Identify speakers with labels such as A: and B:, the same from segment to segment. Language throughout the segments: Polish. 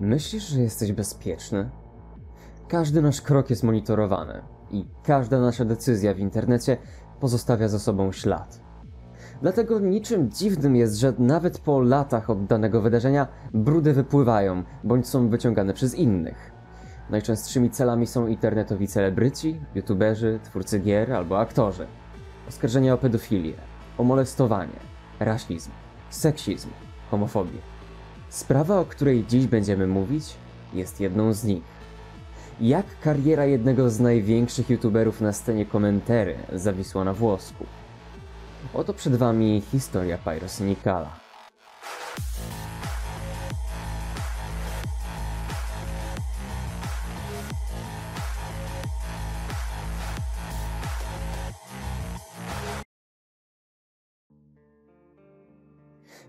A: Myślisz, że jesteś bezpieczny? Każdy nasz krok jest monitorowany i każda nasza decyzja w internecie pozostawia za sobą ślad. Dlatego niczym dziwnym jest, że nawet po latach od danego wydarzenia brudy wypływają bądź są wyciągane przez innych. Najczęstszymi celami są internetowi celebryci, youtuberzy, twórcy gier albo aktorzy. Oskarżenia o pedofilię, o molestowanie, rasizm, seksizm, homofobię. Sprawa, o której dziś będziemy mówić, jest jedną z nich. Jak kariera jednego z największych youtuberów na scenie komentary zawisła na włosku? Oto przed wami historia Pyrosynikala.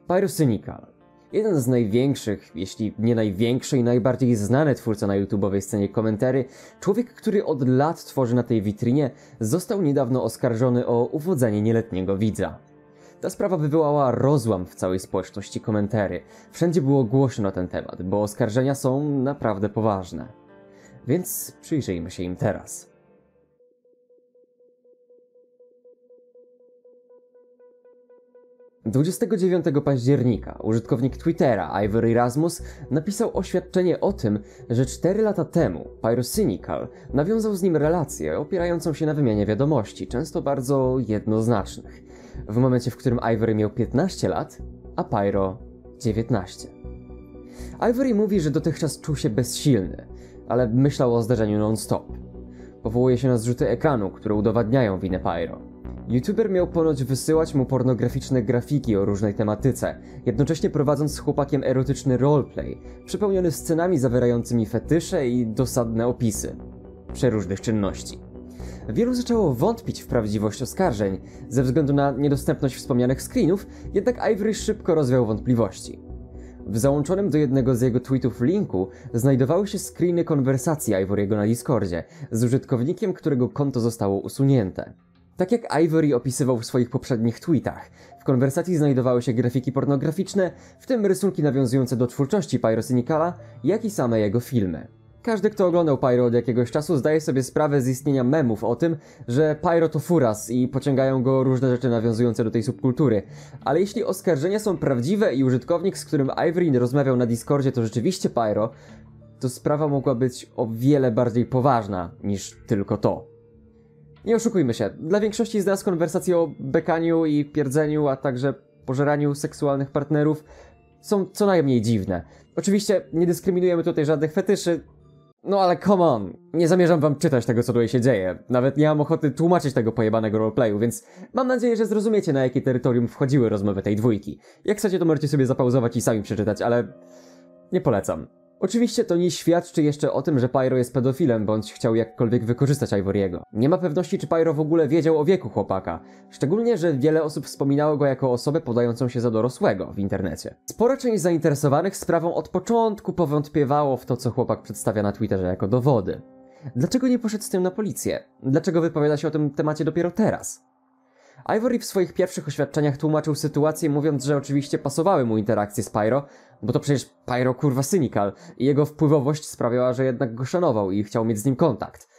A: Pyrosynikal. Jeden z największych, jeśli nie największy i najbardziej znany twórca na YouTube'owej scenie komentary, człowiek, który od lat tworzy na tej witrynie, został niedawno oskarżony o uwodzenie nieletniego widza. Ta sprawa wywołała rozłam w całej społeczności komentary. Wszędzie było głośno na ten temat, bo oskarżenia są naprawdę poważne. Więc przyjrzyjmy się im teraz. 29 października użytkownik Twittera Ivory Rasmus napisał oświadczenie o tym, że 4 lata temu Pyrocynical nawiązał z nim relację opierającą się na wymianie wiadomości, często bardzo jednoznacznych. W momencie, w którym Ivory miał 15 lat, a Pyro 19. Ivory mówi, że dotychczas czuł się bezsilny, ale myślał o zdarzeniu non-stop. Powołuje się na zrzuty ekranu, które udowadniają winę Pyro. YouTuber miał ponoć wysyłać mu pornograficzne grafiki o różnej tematyce, jednocześnie prowadząc z chłopakiem erotyczny roleplay, przepełniony scenami zawierającymi fetysze i dosadne opisy przeróżnych czynności. Wielu zaczęło wątpić w prawdziwość oskarżeń, ze względu na niedostępność wspomnianych screenów, jednak Ivory szybko rozwiał wątpliwości. W załączonym do jednego z jego tweetów linku znajdowały się screeny konwersacji Ivory'ego na Discordzie z użytkownikiem, którego konto zostało usunięte. Tak jak Ivory opisywał w swoich poprzednich tweetach, w konwersacji znajdowały się grafiki pornograficzne, w tym rysunki nawiązujące do twórczości Pyrocynikala, jak i same jego filmy. Każdy, kto oglądał Pyro od jakiegoś czasu, zdaje sobie sprawę z istnienia memów o tym, że Pyro to furas i pociągają go różne rzeczy nawiązujące do tej subkultury. Ale jeśli oskarżenia są prawdziwe i użytkownik, z którym Ivory rozmawiał na Discordzie, to rzeczywiście Pyro, to sprawa mogła być o wiele bardziej poważna niż tylko to. Nie oszukujmy się, dla większości z nas konwersacje o bekaniu i pierdzeniu, a także pożeraniu seksualnych partnerów są co najmniej dziwne. Oczywiście nie dyskryminujemy tutaj żadnych fetyszy, no ale come on, nie zamierzam wam czytać tego, co tutaj się dzieje. Nawet nie mam ochoty tłumaczyć tego pojebanego roleplayu, więc mam nadzieję, że zrozumiecie, na jakie terytorium wchodziły rozmowy tej dwójki. Jak chcecie, to możecie sobie zapauzować i sami przeczytać, ale nie polecam. Oczywiście to nie świadczy jeszcze o tym, że Pyro jest pedofilem bądź chciał jakkolwiek wykorzystać Ivoriego. Nie ma pewności, czy Pyro w ogóle wiedział o wieku chłopaka. Szczególnie, że wiele osób wspominało go jako osobę podającą się za dorosłego w internecie. Spora część zainteresowanych sprawą od początku powątpiewało w to, co chłopak przedstawia na Twitterze jako dowody. Dlaczego nie poszedł z tym na policję? Dlaczego wypowiada się o tym temacie dopiero teraz? Ivory w swoich pierwszych oświadczeniach tłumaczył sytuację, mówiąc, że oczywiście pasowały mu interakcje z Pyro, bo to przecież Pyro kurwa cynikal i jego wpływowość sprawiała, że jednak go szanował i chciał mieć z nim kontakt.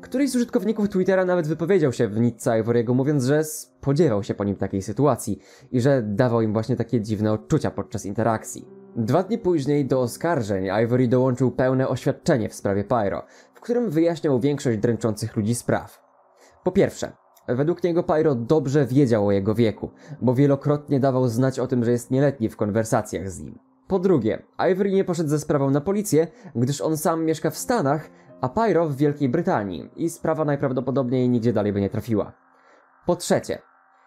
A: Któryś z użytkowników Twittera nawet wypowiedział się w nitce Ivory'ego, mówiąc, że spodziewał się po nim takiej sytuacji i że dawał im właśnie takie dziwne odczucia podczas interakcji. Dwa dni później do oskarżeń Ivory dołączył pełne oświadczenie w sprawie Pyro, w którym wyjaśniał większość dręczących ludzi spraw. Po pierwsze, Według niego Pyro dobrze wiedział o jego wieku, bo wielokrotnie dawał znać o tym, że jest nieletni w konwersacjach z nim. Po drugie, Ivory nie poszedł ze sprawą na policję, gdyż on sam mieszka w Stanach, a Pyro w Wielkiej Brytanii i sprawa najprawdopodobniej nigdzie dalej by nie trafiła. Po trzecie,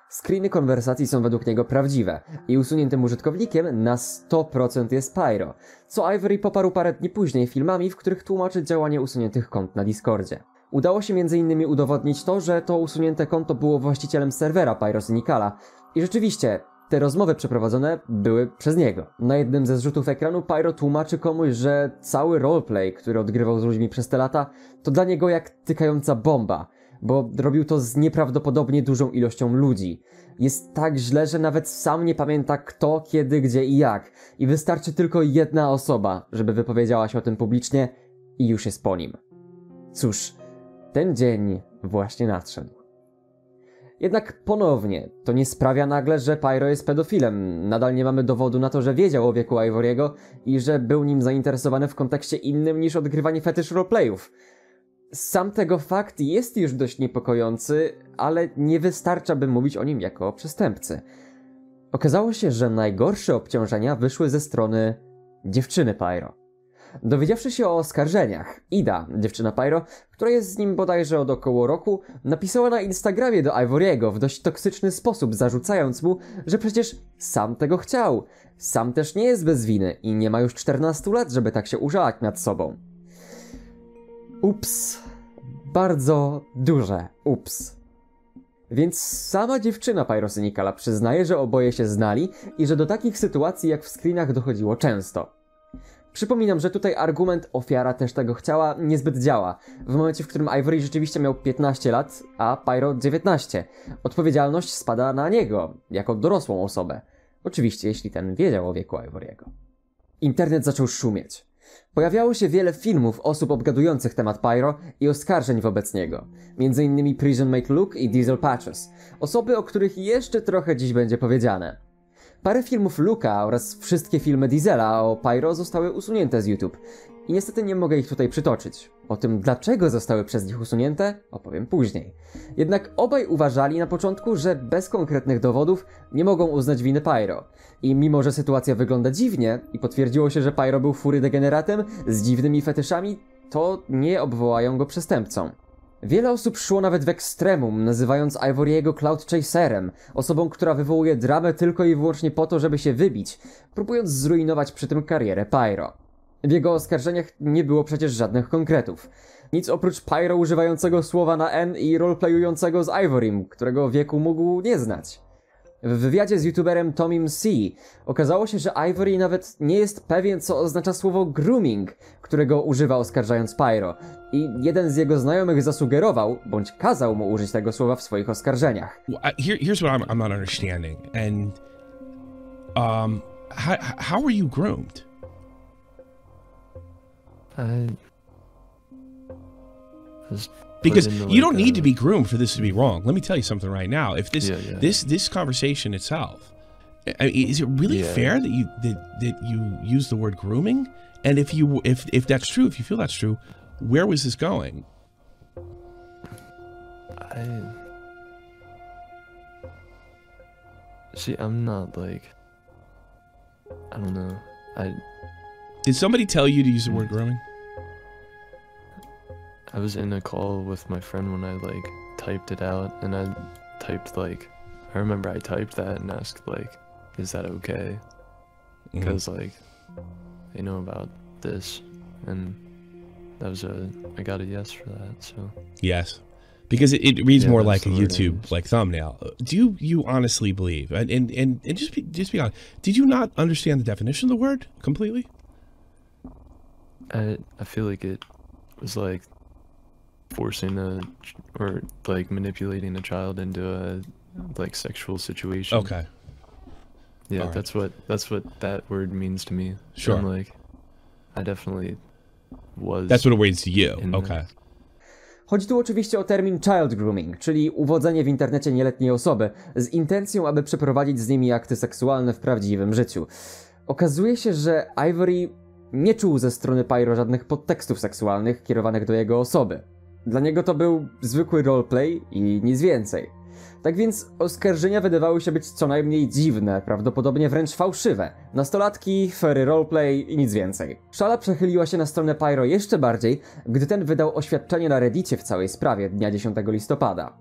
A: screeny konwersacji są według niego prawdziwe i usuniętym użytkownikiem na 100% jest Pyro, co Ivory poparł parę dni później filmami, w których tłumaczy działanie usuniętych kont na Discordzie. Udało się m.in. udowodnić to, że to usunięte konto było właścicielem serwera Pyrosynikala. I rzeczywiście, te rozmowy przeprowadzone były przez niego. Na jednym ze zrzutów ekranu Pyro tłumaczy komuś, że cały roleplay, który odgrywał z ludźmi przez te lata, to dla niego jak tykająca bomba. bo robił to z nieprawdopodobnie dużą ilością ludzi. Jest tak źle, że nawet sam nie pamięta kto, kiedy, gdzie i jak. I wystarczy tylko jedna osoba, żeby wypowiedziała się o tym publicznie i już jest po nim. Cóż, ten dzień właśnie nadszedł. Jednak ponownie, to nie sprawia nagle, że Pyro jest pedofilem. Nadal nie mamy dowodu na to, że wiedział o wieku Ivoriego i że był nim zainteresowany w kontekście innym niż odgrywanie fetysz roleplayów. Sam tego fakt jest już dość niepokojący, ale nie wystarcza, by mówić o nim jako o przestępcy. Okazało się, że najgorsze obciążenia wyszły ze strony dziewczyny Pyro. Dowiedziawszy się o oskarżeniach, Ida, dziewczyna Pyro, która jest z nim bodajże od około roku, napisała na Instagramie do Ivoriego w dość toksyczny sposób, zarzucając mu, że przecież sam tego chciał. Sam też nie jest bez winy i nie ma już 14 lat, żeby tak się użalać nad sobą. Ups. Bardzo duże ups. Więc sama dziewczyna Pyrosynikala przyznaje, że oboje się znali i że do takich sytuacji jak w screenach dochodziło często. Przypominam, że tutaj argument ofiara też tego chciała niezbyt działa. W momencie, w którym Ivory rzeczywiście miał 15 lat, a Pyro 19. Odpowiedzialność spada na niego, jako dorosłą osobę. Oczywiście, jeśli ten wiedział o wieku Ivory'ego. Internet zaczął szumieć. Pojawiało się wiele filmów osób obgadujących temat Pyro i oskarżeń wobec niego. Innymi Prison Make Look i Diesel Patches. Osoby, o których jeszcze trochę dziś będzie powiedziane. Parę filmów Luka oraz wszystkie filmy Diesela o Pyro zostały usunięte z YouTube. I niestety nie mogę ich tutaj przytoczyć. O tym, dlaczego zostały przez nich usunięte, opowiem później. Jednak obaj uważali na początku, że bez konkretnych dowodów nie mogą uznać winy Pyro. I mimo, że sytuacja wygląda dziwnie i potwierdziło się, że Pyro był fury degeneratem z dziwnymi fetyszami, to nie obwołają go przestępcą. Wiele osób szło nawet w ekstremum, nazywając Ivoriego Cloud Chaserem, osobą, która wywołuje dramę tylko i wyłącznie po to, żeby się wybić, próbując zrujnować przy tym karierę Pyro. W jego oskarżeniach nie było przecież żadnych konkretów. Nic oprócz Pyro używającego słowa na N i roleplayującego z Ivorym, którego wieku mógł nie znać. W wywiadzie z youtuberem Tomim C okazało się, że Ivory nawet nie jest pewien, co oznacza słowo grooming, którego używa oskarżając Pyro. I jeden z jego znajomych zasugerował, bądź kazał mu użyć tego słowa w swoich oskarżeniach.
B: Here, here's what I'm, I'm not understanding. And um, how, how were you groomed?
C: I was
B: because
C: into,
B: you don't
C: like,
B: need to
C: um,
B: be groomed for this to be wrong. Let me tell you something right now. If this
C: Yeah, yeah.
B: this this conversation itself, I mean, is it really
C: Yeah.
B: fair that you that, that you use the word grooming? And if you if if that's true, if you feel that's true, where was this going?
C: I see. I'm not like. I don't know. I
B: Did somebody tell you to use the word grooming?
C: I was in a call with my friend when I like typed it out, and I typed like. I remember I typed that and asked like, "Is that okay?"
B: Mm-hmm.
C: Because like, they know about this, and that was a. I got a yes for that. So
B: Yes, because it, it reads
C: Yeah,
B: more like a
C: the word I
B: YouTube
C: used.
B: like thumbnail. Do you you honestly believe and and and, and just be, just be honest? Did you not understand the definition of the word completely?
C: I I feel like it was like forcing a or like manipulating a child into a like sexual situation.
B: Okay.
C: Yeah,
B: alright.
C: that's what that's what that word means to me.
B: Sure.
C: And like I definitely was
B: That's what it means to you. Okay.
A: Chodzi tu oczywiście o termin child grooming, czyli uwodzenie w internecie nieletniej osoby z intencją, aby przeprowadzić z nimi akty seksualne w prawdziwym życiu. Okazuje się, że Ivory nie czuł ze strony Pyro żadnych podtekstów seksualnych kierowanych do jego osoby. Dla niego to był zwykły roleplay i nic więcej. Tak więc oskarżenia wydawały się być co najmniej dziwne, prawdopodobnie wręcz fałszywe. Nastolatki, fery roleplay i nic więcej. Szala przechyliła się na stronę Pyro jeszcze bardziej, gdy ten wydał oświadczenie na Reddicie w całej sprawie dnia 10 listopada.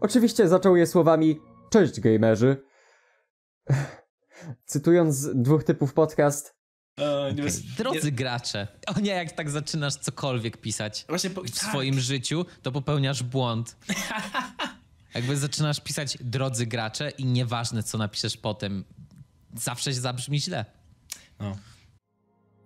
A: Oczywiście zaczął je słowami Cześć gamerzy. Cytując dwóch typów podcast,
D: Nie
E: Okej,
D: bez-
E: Drodzy
D: nie-
E: gracze, o nie, jak tak zaczynasz cokolwiek pisać
D: Właśnie po,
E: w
D: tak.
E: swoim życiu, to popełniasz błąd. Jakby zaczynasz pisać drodzy gracze i nieważne co napiszesz potem, zawsze zabrzmi źle.
D: No.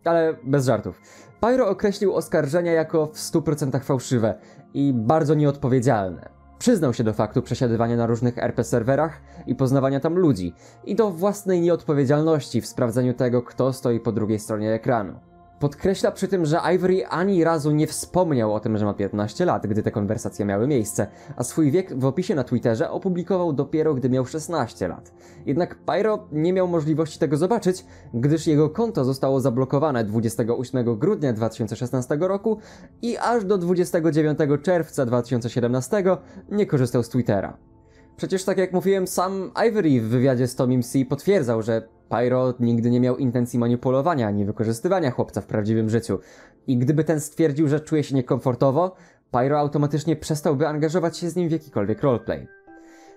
A: ale bez żartów. Pyro określił oskarżenia jako w 100% fałszywe i bardzo nieodpowiedzialne. Przyznał się do faktu przesiadywania na różnych RP serwerach i poznawania tam ludzi i do własnej nieodpowiedzialności w sprawdzeniu tego, kto stoi po drugiej stronie ekranu. Podkreśla przy tym, że Ivory ani razu nie wspomniał o tym, że ma 15 lat, gdy te konwersacje miały miejsce, a swój wiek w opisie na Twitterze opublikował dopiero gdy miał 16 lat. Jednak Pyro nie miał możliwości tego zobaczyć, gdyż jego konto zostało zablokowane 28 grudnia 2016 roku i aż do 29 czerwca 2017 nie korzystał z Twittera. Przecież tak jak mówiłem, sam Ivory w wywiadzie z Tomim C potwierdzał, że Pyro nigdy nie miał intencji manipulowania ani wykorzystywania chłopca w prawdziwym życiu. I gdyby ten stwierdził, że czuje się niekomfortowo, Pyro automatycznie przestałby angażować się z nim w jakikolwiek roleplay.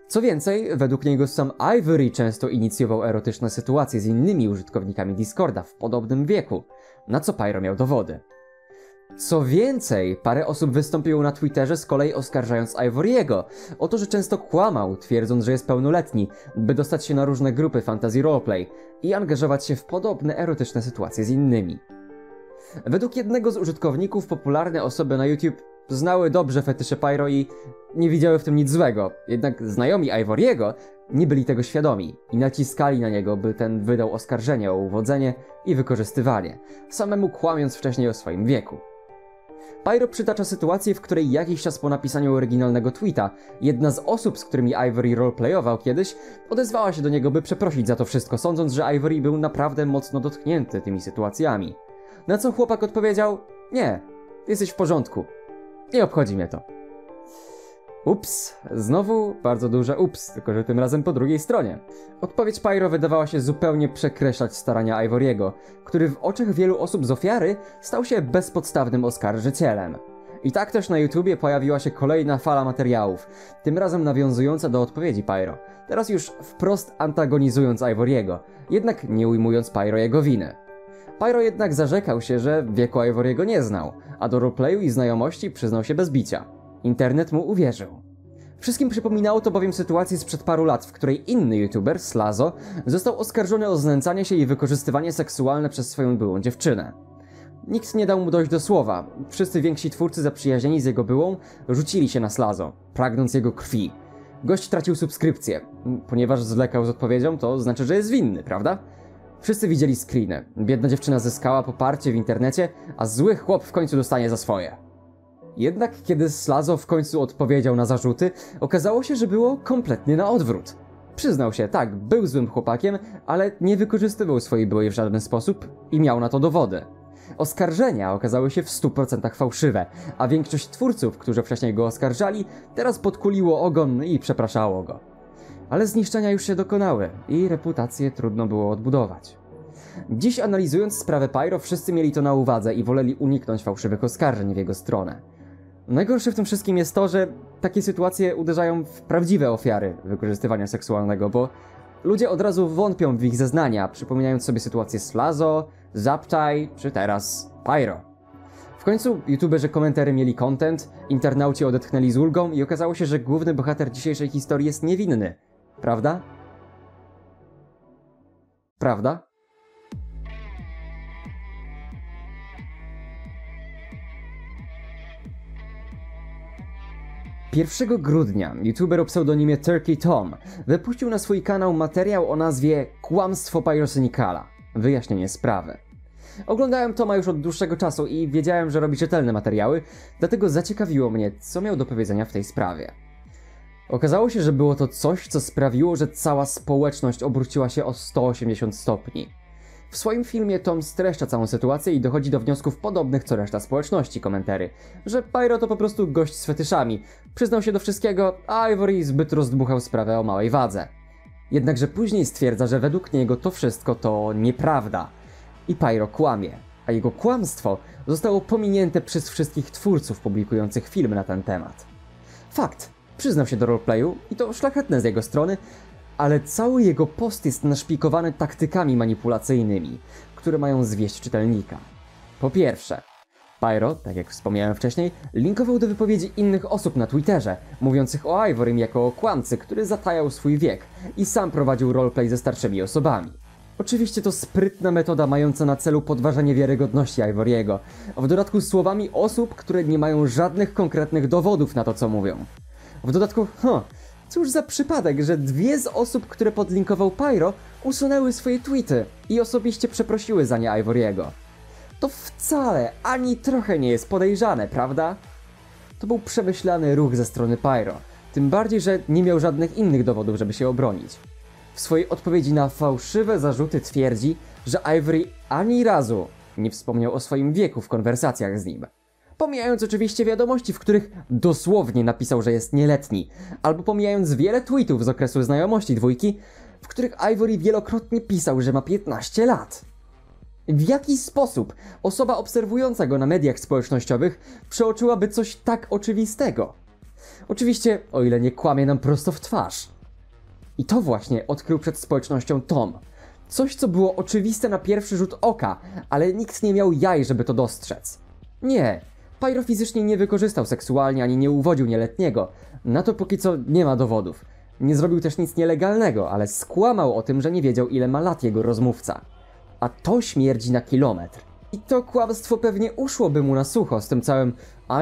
A: Co więcej, według niego sam Ivory często inicjował erotyczne sytuacje z innymi użytkownikami Discorda w podobnym wieku, na co Pyro miał dowody. Co więcej, parę osób wystąpiło na Twitterze z kolei oskarżając Ivory'ego o to, że często kłamał, twierdząc, że jest pełnoletni, by dostać się na różne grupy fantasy roleplay i angażować się w podobne erotyczne sytuacje z innymi. Według jednego z użytkowników popularne osoby na YouTube znały dobrze fetysze Pyro i nie widziały w tym nic złego, jednak znajomi Ivory'ego nie byli tego świadomi i naciskali na niego, by ten wydał oskarżenie o uwodzenie i wykorzystywanie, samemu kłamiąc wcześniej o swoim wieku. Pyro przytacza sytuację, w której jakiś czas po napisaniu oryginalnego tweeta, jedna z osób, z którymi Ivory roleplayował kiedyś, odezwała się do niego, by przeprosić za to wszystko, sądząc, że Ivory był naprawdę mocno dotknięty tymi sytuacjami. Na co chłopak odpowiedział: Nie, jesteś w porządku. Nie obchodzi mnie to. Ups, znowu bardzo duże ups, tylko że tym razem po drugiej stronie. Odpowiedź Pyro wydawała się zupełnie przekreślać starania Ivory'ego, który w oczach wielu osób z ofiary stał się bezpodstawnym oskarżycielem. I tak też na YouTubie pojawiła się kolejna fala materiałów, tym razem nawiązująca do odpowiedzi Pyro, teraz już wprost antagonizując Ivory'ego, jednak nie ujmując Pyro jego winy. Pyro jednak zarzekał się, że wieku Ivory'ego nie znał, a do roleplayu i znajomości przyznał się bez bicia. Internet mu uwierzył. Wszystkim przypominało to bowiem sytuację sprzed paru lat, w której inny youtuber, Slazo, został oskarżony o znęcanie się i wykorzystywanie seksualne przez swoją byłą dziewczynę. Nikt nie dał mu dojść do słowa. Wszyscy więksi twórcy zaprzyjaźnieni z jego byłą rzucili się na Slazo, pragnąc jego krwi. Gość tracił subskrypcję. Ponieważ zwlekał z odpowiedzią, to znaczy, że jest winny, prawda? Wszyscy widzieli screeny. Biedna dziewczyna zyskała poparcie w internecie, a zły chłop w końcu dostanie za swoje. Jednak kiedy Slazo w końcu odpowiedział na zarzuty, okazało się, że było kompletnie na odwrót. Przyznał się, tak, był złym chłopakiem, ale nie wykorzystywał swojej byłej w żaden sposób i miał na to dowody. Oskarżenia okazały się w 100% fałszywe, a większość twórców, którzy wcześniej go oskarżali, teraz podkuliło ogon i przepraszało go. Ale zniszczenia już się dokonały i reputację trudno było odbudować. Dziś analizując sprawę Pyro, wszyscy mieli to na uwadze i woleli uniknąć fałszywych oskarżeń w jego stronę. Najgorsze w tym wszystkim jest to, że takie sytuacje uderzają w prawdziwe ofiary wykorzystywania seksualnego, bo ludzie od razu wątpią w ich zeznania, przypominając sobie sytuację Slazo, Zaptai czy teraz Pyro. W końcu youtuberzy komentary mieli content, internauci odetchnęli z ulgą i okazało się, że główny bohater dzisiejszej historii jest niewinny. Prawda? Prawda? 1 grudnia youtuber o pseudonimie Turkey Tom wypuścił na swój kanał materiał o nazwie Kłamstwo Pyrosynikala. Wyjaśnienie sprawy. Oglądałem Toma już od dłuższego czasu i wiedziałem, że robi czytelne materiały, dlatego zaciekawiło mnie, co miał do powiedzenia w tej sprawie. Okazało się, że było to coś, co sprawiło, że cała społeczność obróciła się o 180 stopni. W swoim filmie Tom streszcza całą sytuację i dochodzi do wniosków podobnych co reszta społeczności komentary, że Pyro to po prostu gość z fetyszami, przyznał się do wszystkiego, a Ivory zbyt rozdmuchał sprawę o małej wadze. Jednakże później stwierdza, że według niego to wszystko to nieprawda. I Pyro kłamie, a jego kłamstwo zostało pominięte przez wszystkich twórców publikujących filmy na ten temat. Fakt, przyznał się do roleplayu i to szlachetne z jego strony, ale cały jego post jest naszpikowany taktykami manipulacyjnymi, które mają zwieść czytelnika. Po pierwsze, Pyro, tak jak wspomniałem wcześniej, linkował do wypowiedzi innych osób na Twitterze, mówiących o Ivorym jako o kłamcy, który zatajał swój wiek i sam prowadził roleplay ze starszymi osobami. Oczywiście to sprytna metoda mająca na celu podważanie wiarygodności Ivory'ego, w dodatku słowami osób, które nie mają żadnych konkretnych dowodów na to, co mówią. W dodatku, huh, cóż za przypadek, że dwie z osób, które podlinkował Pyro, usunęły swoje tweety i osobiście przeprosiły za nie Ivory'ego. To wcale ani trochę nie jest podejrzane, prawda? To był przemyślany ruch ze strony Pyro, tym bardziej, że nie miał żadnych innych dowodów, żeby się obronić. W swojej odpowiedzi na fałszywe zarzuty twierdzi, że Ivory ani razu nie wspomniał o swoim wieku w konwersacjach z nim. Pomijając oczywiście wiadomości, w których dosłownie napisał, że jest nieletni, albo pomijając wiele tweetów z okresu znajomości dwójki, w których Ivory wielokrotnie pisał, że ma 15 lat. W jaki sposób osoba obserwująca go na mediach społecznościowych przeoczyłaby coś tak oczywistego? Oczywiście, o ile nie kłamie nam prosto w twarz. I to właśnie odkrył przed społecznością Tom. Coś, co było oczywiste na pierwszy rzut oka, ale nikt nie miał jaj, żeby to dostrzec. Nie, Pyro fizycznie nie wykorzystał seksualnie ani nie uwodził nieletniego. Na to póki co nie ma dowodów. Nie zrobił też nic nielegalnego, ale skłamał o tym, że nie wiedział ile ma lat jego rozmówca. A to śmierdzi na kilometr. I to kłamstwo pewnie uszłoby mu na sucho z tym całym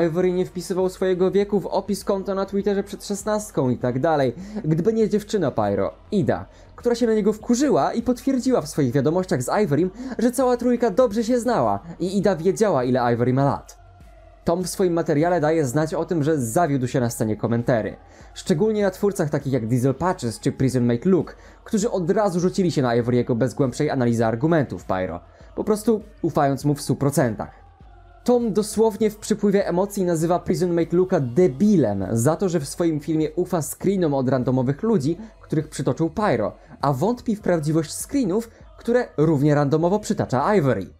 A: Ivory nie wpisywał swojego wieku w opis konta na Twitterze przed szesnastką i tak dalej, gdyby nie dziewczyna Pyro, Ida, która się na niego wkurzyła i potwierdziła w swoich wiadomościach z Ivorym, że cała trójka dobrze się znała i Ida wiedziała ile Ivory ma lat. Tom w swoim materiale daje znać o tym, że zawiódł się na scenie komentary. Szczególnie na twórcach takich jak Diesel Patches czy Prison Make Look, którzy od razu rzucili się na Ivory'ego bez głębszej analizy argumentów Pyro, po prostu ufając mu w 100%. Tom dosłownie w przypływie emocji nazywa Prison Make Looka debilem za to, że w swoim filmie ufa screenom od randomowych ludzi, których przytoczył Pyro, a wątpi w prawdziwość screenów, które równie randomowo przytacza Ivory.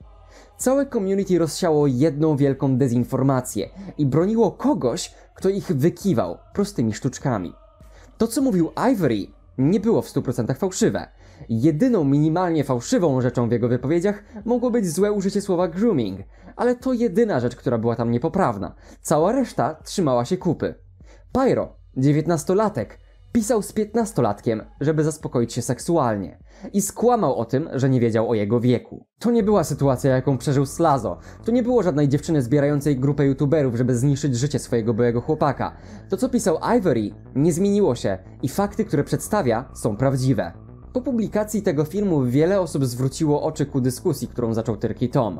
A: Całe community rozsiało jedną wielką dezinformację i broniło kogoś, kto ich wykiwał prostymi sztuczkami. To, co mówił Ivory, nie było w 100% fałszywe. Jedyną minimalnie fałszywą rzeczą w jego wypowiedziach mogło być złe użycie słowa grooming, ale to jedyna rzecz, która była tam niepoprawna. Cała reszta trzymała się kupy. Pyro, dziewiętnastolatek, pisał z piętnastolatkiem, żeby zaspokoić się seksualnie. I skłamał o tym, że nie wiedział o jego wieku. To nie była sytuacja, jaką przeżył Slazo. To nie było żadnej dziewczyny zbierającej grupę youtuberów, żeby zniszczyć życie swojego byłego chłopaka. To, co pisał Ivory, nie zmieniło się i fakty, które przedstawia, są prawdziwe. Po publikacji tego filmu wiele osób zwróciło oczy ku dyskusji, którą zaczął Turkey Tom.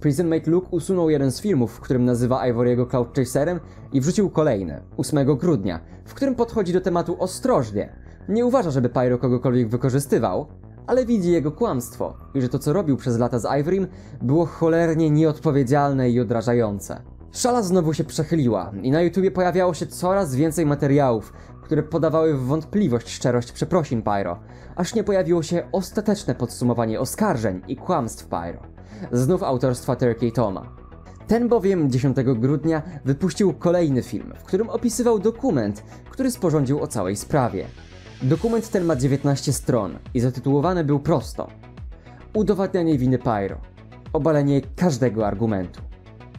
A: Prison Make Look usunął jeden z filmów, w którym nazywa Ivory'ego Cloud Chaserem i wrzucił kolejny, 8 grudnia, w którym podchodzi do tematu ostrożnie. Nie uważa, żeby Pyro kogokolwiek wykorzystywał, ale widzi jego kłamstwo i że to co robił przez lata z Ivorym było cholernie nieodpowiedzialne i odrażające. Szala znowu się przechyliła i na YouTubie pojawiało się coraz więcej materiałów, które podawały w wątpliwość szczerość przeprosin Pyro, aż nie pojawiło się ostateczne podsumowanie oskarżeń i kłamstw Pyro. Znów autorstwa Turkey Toma. Ten bowiem 10 grudnia wypuścił kolejny film, w którym opisywał dokument, który sporządził o całej sprawie. Dokument ten ma 19 stron i zatytułowany był prosto Udowadnianie winy Pyro. Obalenie każdego argumentu.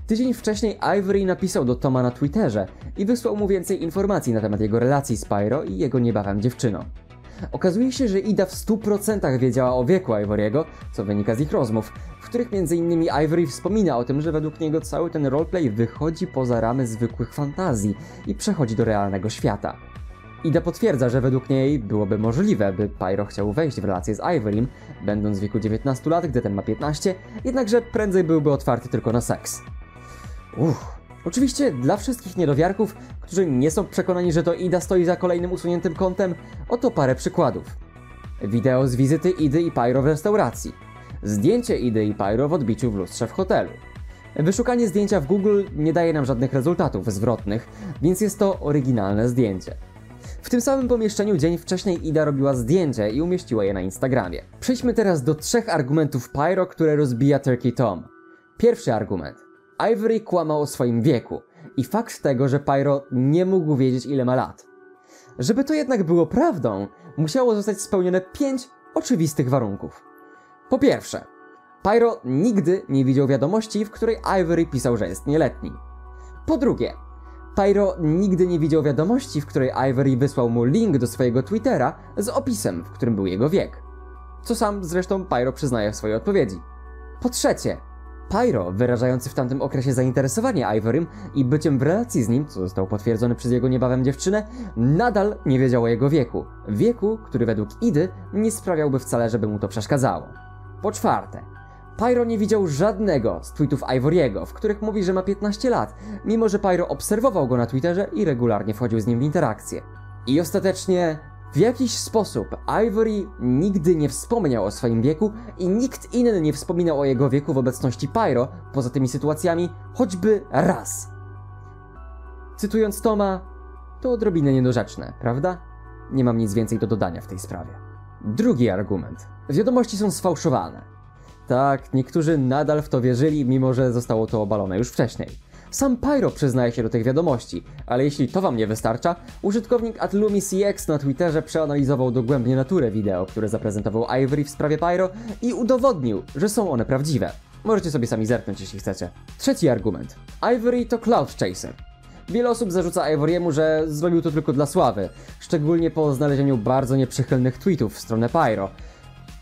A: Tydzień wcześniej Ivory napisał do Toma na Twitterze i wysłał mu więcej informacji na temat jego relacji z Pyro i jego niebawem dziewczyną. Okazuje się, że Ida w 100% wiedziała o wieku Ivory'ego, co wynika z ich rozmów, w których m.in. Ivory wspomina o tym, że według niego cały ten roleplay wychodzi poza ramy zwykłych fantazji i przechodzi do realnego świata. Ida potwierdza, że według niej byłoby możliwe, by Pyro chciał wejść w relację z Ivorym, będąc w wieku 19 lat, gdy ten ma 15, jednakże prędzej byłby otwarty tylko na seks. Uff. Oczywiście dla wszystkich niedowiarków, którzy nie są przekonani, że to Ida stoi za kolejnym usuniętym kątem, oto parę przykładów. Wideo z wizyty Idy i Pyro w restauracji. Zdjęcie Idy i Pyro w odbiciu w lustrze w hotelu. Wyszukanie zdjęcia w Google nie daje nam żadnych rezultatów zwrotnych, więc jest to oryginalne zdjęcie. W tym samym pomieszczeniu dzień wcześniej Ida robiła zdjęcie i umieściła je na Instagramie. Przejdźmy teraz do trzech argumentów Pyro, które rozbija Turkey Tom. Pierwszy argument. Ivory kłamał o swoim wieku i fakt tego, że Pyro nie mógł wiedzieć ile ma lat. Żeby to jednak było prawdą, musiało zostać spełnione pięć oczywistych warunków. Po pierwsze, Pyro nigdy nie widział wiadomości, w której Ivory pisał, że jest nieletni. Po drugie, Pyro nigdy nie widział wiadomości, w której Ivory wysłał mu link do swojego Twittera z opisem, w którym był jego wiek. Co sam zresztą Pyro przyznaje w swojej odpowiedzi. Po trzecie, Pyro, wyrażający w tamtym okresie zainteresowanie Ivorym i byciem w relacji z nim, co zostało potwierdzone przez jego niebawem dziewczynę, nadal nie wiedział o jego wieku. Wieku, który według Idy nie sprawiałby wcale, żeby mu to przeszkadzało. Po czwarte, Pyro nie widział żadnego z tweetów Ivoriego, w których mówi, że ma 15 lat, mimo że Pyro obserwował go na Twitterze i regularnie wchodził z nim w interakcję. I ostatecznie, w jakiś sposób Ivory nigdy nie wspomniał o swoim wieku i nikt inny nie wspominał o jego wieku w obecności Pyro, poza tymi sytuacjami, choćby raz. Cytując Toma, to odrobinę niedorzeczne, prawda? Nie mam nic więcej do dodania w tej sprawie. Drugi argument. Wiadomości są sfałszowane. Tak, niektórzy nadal w to wierzyli, mimo że zostało to obalone już wcześniej. Sam Pyro przyznaje się do tych wiadomości, ale jeśli to wam nie wystarcza, użytkownik AtLumiCX na Twitterze przeanalizował dogłębnie naturę wideo, które zaprezentował Ivory w sprawie Pyro i udowodnił, że są one prawdziwe. Możecie sobie sami zerknąć, jeśli chcecie. Trzeci argument. Ivory to Cloud Chaser. Wiele osób zarzuca Ivory'emu, że zrobił to tylko dla sławy, szczególnie po znalezieniu bardzo nieprzychylnych tweetów w stronę Pyro.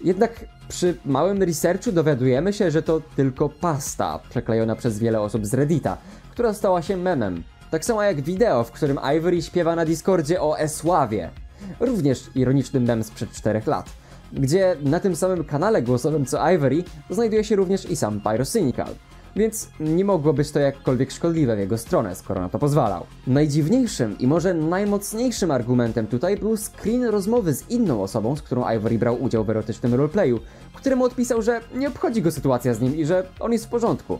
A: Jednak przy małym researchu dowiadujemy się, że to tylko pasta przeklejona przez wiele osób z Reddita, która stała się memem. Tak samo jak wideo, w którym Ivory śpiewa na Discordzie o Esławie. Również ironiczny mem sprzed 4 lat. Gdzie na tym samym kanale głosowym co Ivory znajduje się również i sam Pyrocynical. Więc nie mogło być to jakkolwiek szkodliwe w jego stronę, skoro na to pozwalał. Najdziwniejszym i może najmocniejszym argumentem tutaj był screen rozmowy z inną osobą, z którą Ivory brał udział w erotycznym roleplayu, któremu odpisał, że nie obchodzi go sytuacja z nim i że on jest w porządku.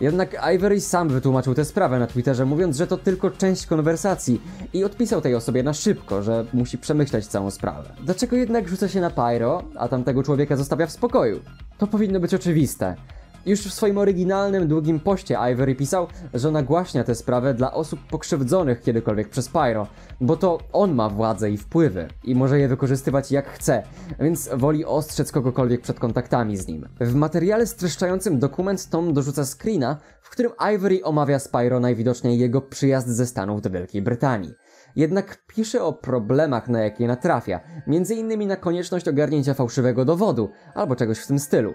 A: Jednak Ivory sam wytłumaczył tę sprawę na Twitterze, mówiąc, że to tylko część konwersacji i odpisał tej osobie na szybko, że musi przemyśleć całą sprawę. Dlaczego jednak rzuca się na Pyro, a tamtego człowieka zostawia w spokoju? To powinno być oczywiste. Już w swoim oryginalnym, długim poście Ivory pisał, że nagłaśnia tę sprawę dla osób pokrzywdzonych kiedykolwiek przez Pyro, bo to on ma władzę i wpływy i może je wykorzystywać jak chce, więc woli ostrzec kogokolwiek przed kontaktami z nim. W materiale streszczającym dokument Tom dorzuca screena, w którym Ivory omawia z Pyro najwidoczniej jego przyjazd ze Stanów do Wielkiej Brytanii. Jednak pisze o problemach, na jakie natrafia, między innymi na konieczność ogarnięcia fałszywego dowodu, albo czegoś w tym stylu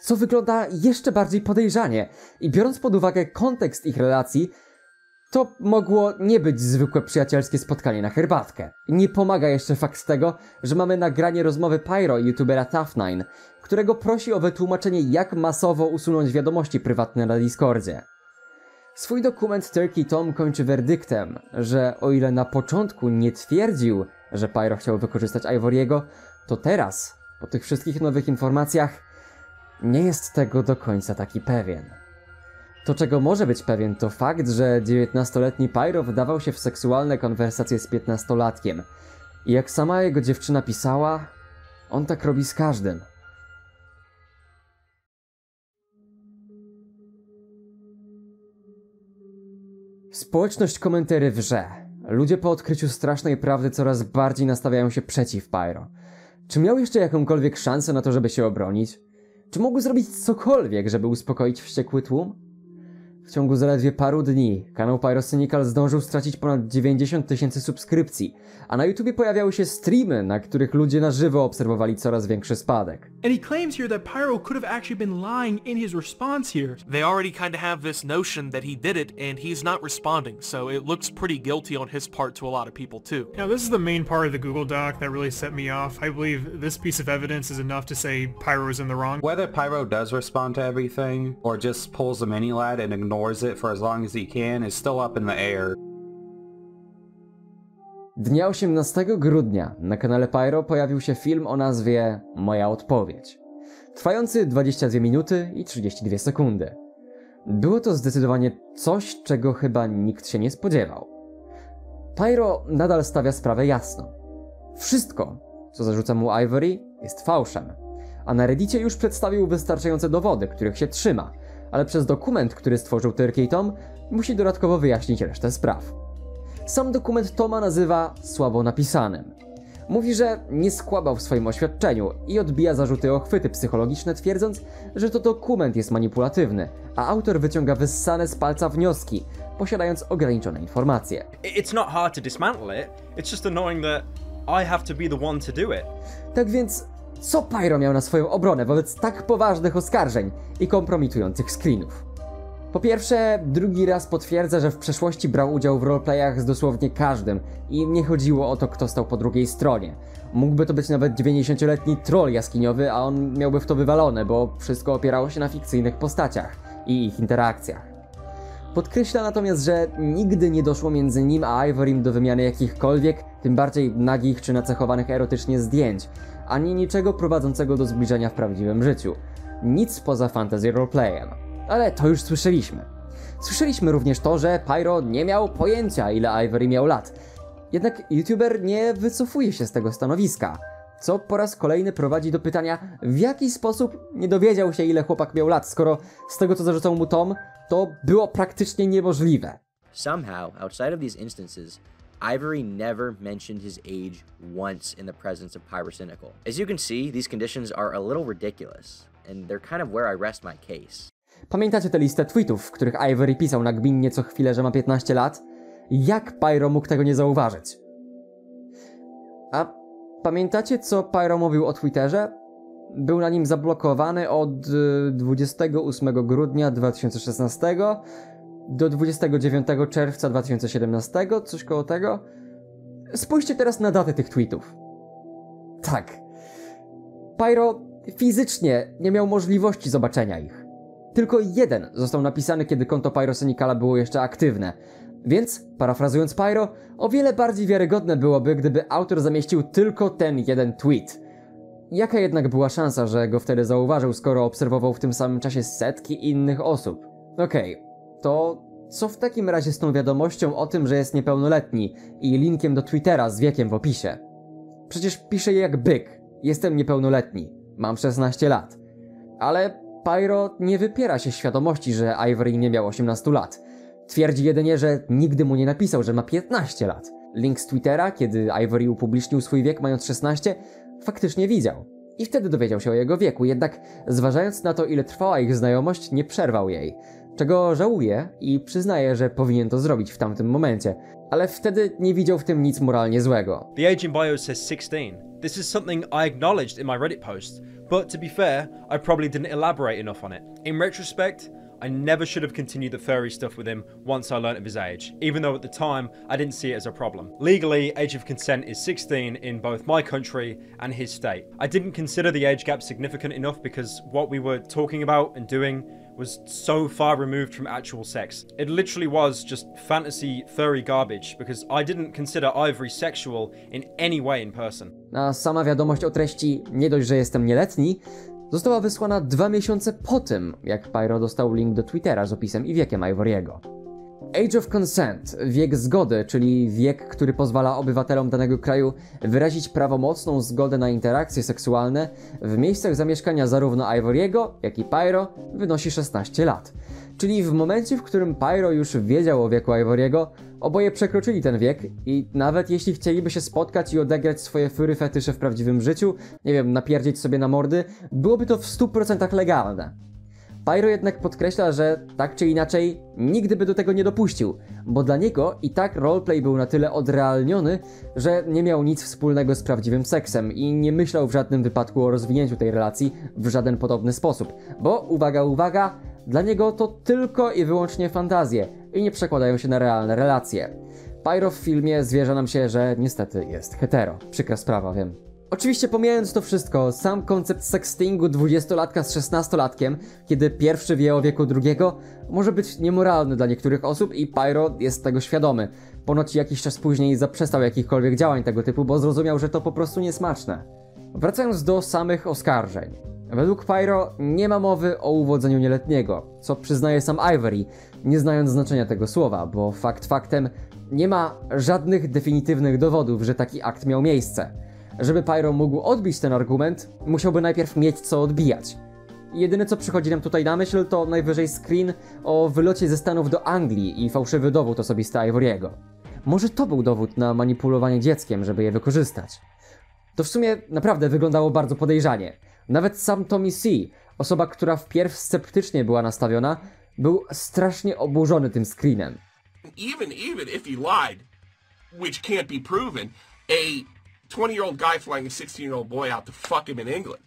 A: co wygląda jeszcze bardziej podejrzanie. I biorąc pod uwagę kontekst ich relacji, to mogło nie być zwykłe przyjacielskie spotkanie na herbatkę. Nie pomaga jeszcze fakt tego, że mamy nagranie rozmowy Pyro i youtubera Tough9, którego prosi o wytłumaczenie jak masowo usunąć wiadomości prywatne na Discordzie. Swój dokument Turkey Tom kończy werdyktem, że o ile na początku nie twierdził, że Pyro chciał wykorzystać Ivory'ego, to teraz, po tych wszystkich nowych informacjach, nie jest tego do końca taki pewien. To, czego może być pewien, to fakt, że 19-letni Pyro wdawał się w seksualne konwersacje z 15-latkiem. I jak sama jego dziewczyna pisała, on tak robi z każdym. Społeczność komentarzy wrze. Ludzie po odkryciu strasznej prawdy coraz bardziej nastawiają się przeciw Pyro. Czy miał jeszcze jakąkolwiek szansę na to, żeby się obronić? Czy mógł zrobić cokolwiek, żeby uspokoić wściekły tłum? W ciągu zaledwie paru dni kanał Pyrocynical zdążył stracić ponad 90 tysięcy subskrypcji, a na YouTubie pojawiały się streamy, na których ludzie na żywo obserwowali coraz większy spadek.
D: And he claims here that Pyro could have actually been lying in his response here.
F: They already kind of have this notion that he did it and he's not responding, so it looks pretty guilty on his part to a lot of people too.
D: Now this is the main part of the Google Doc that really set me off. I believe this piece of evidence is enough to say Pyro is in the wrong.
G: Whether Pyro does respond to everything, or just pulls a mini lad and ignores it for as long as he can, is still up in the air.
A: Dnia 18 grudnia na kanale Pyro pojawił się film o nazwie Moja odpowiedź, trwający 22 minuty i 32 sekundy. Było to zdecydowanie coś, czego chyba nikt się nie spodziewał. Pyro nadal stawia sprawę jasno. Wszystko, co zarzuca mu Ivory, jest fałszem, a na Reddicie już przedstawił wystarczające dowody, których się trzyma, ale przez dokument, który stworzył Turkey Tom, musi dodatkowo wyjaśnić resztę spraw. Sam dokument Toma nazywa słabo napisanym. Mówi, że nie skłamał w swoim oświadczeniu i odbija zarzuty o chwyty psychologiczne, twierdząc, że to dokument jest manipulatywny, a autor wyciąga wyssane z palca wnioski, posiadając ograniczone informacje.
H: It's not hard to dismantle it. It's just annoying that I have to be the one to do it.
A: Tak więc Co Pyro miał na swoją obronę wobec tak poważnych oskarżeń i kompromitujących screenów? Po pierwsze, drugi raz potwierdza, że w przeszłości brał udział w roleplayach z dosłownie każdym i nie chodziło o to, kto stał po drugiej stronie. Mógłby to być nawet 90-letni troll jaskiniowy, a on miałby w to wywalone, bo wszystko opierało się na fikcyjnych postaciach i ich interakcjach. Podkreśla natomiast, że nigdy nie doszło między nim a Ivorym do wymiany jakichkolwiek, tym bardziej nagich czy nacechowanych erotycznie zdjęć, ani niczego prowadzącego do zbliżenia w prawdziwym życiu. Nic poza fantasy roleplayem. Ale to już słyszeliśmy. Słyszeliśmy również to, że Pyro nie miał pojęcia ile Ivory miał lat. Jednak youtuber nie wycofuje się z tego stanowiska, co po raz kolejny prowadzi do pytania, w jaki sposób nie dowiedział się ile chłopak miał lat, skoro z tego co zarzucał mu Tom, to było praktycznie niemożliwe.
H: Somehow, outside of these instances, Ivory never mentioned his age once in the presence of Pyrocynical. As you can see, these conditions are a little ridiculous, and they're kind of where I rest my case.
A: Pamiętacie tę listę tweetów, w których Ivory pisał nagminnie co chwilę, że ma 15 lat? Jak Pyro mógł tego nie zauważyć? A pamiętacie, co Pyro mówił o Twitterze? Był na nim zablokowany od y, 28 grudnia 2016 do 29 czerwca 2017, coś koło tego. Spójrzcie teraz na datę tych tweetów. Tak. Pyro fizycznie nie miał możliwości zobaczenia ich. Tylko jeden został napisany, kiedy konto Pyrosynicala było jeszcze aktywne. Więc, parafrazując Pyro, o wiele bardziej wiarygodne byłoby, gdyby autor zamieścił tylko ten jeden tweet. Jaka jednak była szansa, że go wtedy zauważył, skoro obserwował w tym samym czasie setki innych osób? Okej, to co w takim razie z tą wiadomością o tym, że jest niepełnoletni i linkiem do Twittera z wiekiem w opisie? Przecież pisze jak byk. Jestem niepełnoletni. Mam 16 lat. Ale Pyro nie wypiera się świadomości, że Ivory nie miał 18 lat. Twierdzi jedynie, że nigdy mu nie napisał, że ma 15 lat. Link z Twittera, kiedy Ivory upublicznił swój wiek mając 16, faktycznie widział. I wtedy dowiedział się o jego wieku, jednak zważając na to, ile trwała ich znajomość, nie przerwał jej. Czego żałuje i przyznaje, że powinien to zrobić w tamtym momencie, ale wtedy nie widział w tym nic moralnie złego.
I: The age in bio says 16. This is something I acknowledged in my Reddit post, but to be fair, I probably didn't elaborate enough on it. In retrospect, I never should have continued the furry stuff with him once I learnt of his age, even though at the time I didn't see it as a problem. Legally, age of consent is 16 in both my country and his state. I didn't consider the age gap significant enough because what we were talking about and doing was so far removed from actual sex. It literally was just fantasy furry garbage because I didn't consider Ivory sexual in any way in person.
A: A sama wiadomość o treści nie dość, że jestem nieletni, została wysłana dwa miesiące po tym, jak Pyro dostał link do Twittera z opisem i wiekiem Ivory'ego. Age of Consent, wiek zgody, czyli wiek, który pozwala obywatelom danego kraju wyrazić prawomocną zgodę na interakcje seksualne w miejscach zamieszkania zarówno Ivory'ego, jak i Pyro, wynosi 16 lat. Czyli w momencie, w którym Pyro już wiedział o wieku Ivory'ego, oboje przekroczyli ten wiek i nawet jeśli chcieliby się spotkać i odegrać swoje fyry fetysze w prawdziwym życiu, nie wiem, napierdzieć sobie na mordy, byłoby to w 100% legalne. Pyro jednak podkreśla, że tak czy inaczej nigdy by do tego nie dopuścił, bo dla niego i tak roleplay był na tyle odrealniony, że nie miał nic wspólnego z prawdziwym seksem i nie myślał w żadnym wypadku o rozwinięciu tej relacji w żaden podobny sposób, bo uwaga, uwaga, dla niego to tylko i wyłącznie fantazje i nie przekładają się na realne relacje. Pyro w filmie zwierza nam się, że niestety jest hetero. Przykra sprawa, wiem. Oczywiście pomijając to wszystko, sam koncept sextingu 20-latka z 16-latkiem, kiedy pierwszy wie o wieku drugiego, może być niemoralny dla niektórych osób i Pyro jest tego świadomy. Ponoć jakiś czas później zaprzestał jakichkolwiek działań tego typu, bo zrozumiał, że to po prostu niesmaczne. Wracając do samych oskarżeń. Według Pyro nie ma mowy o uwodzeniu nieletniego, co przyznaje sam Ivory, nie znając znaczenia tego słowa, bo fakt faktem nie ma żadnych definitywnych dowodów, że taki akt miał miejsce. Żeby Pyro mógł odbić ten argument, musiałby najpierw mieć co odbijać. Jedyne co przychodzi nam tutaj na myśl to najwyżej screen o wylocie ze Stanów do Anglii i fałszywy dowód osobisty Ivory'ego. Może to był dowód na manipulowanie dzieckiem, żeby je wykorzystać. To w sumie naprawdę wyglądało bardzo podejrzanie. Nawet sam Tommy C., osoba, która wpierw sceptycznie była nastawiona, był strasznie oburzony tym screenem.
J: even even if he lied, which can't be proven, a 20-year-old guy flying a 16-year-old boy out to fuck him in England.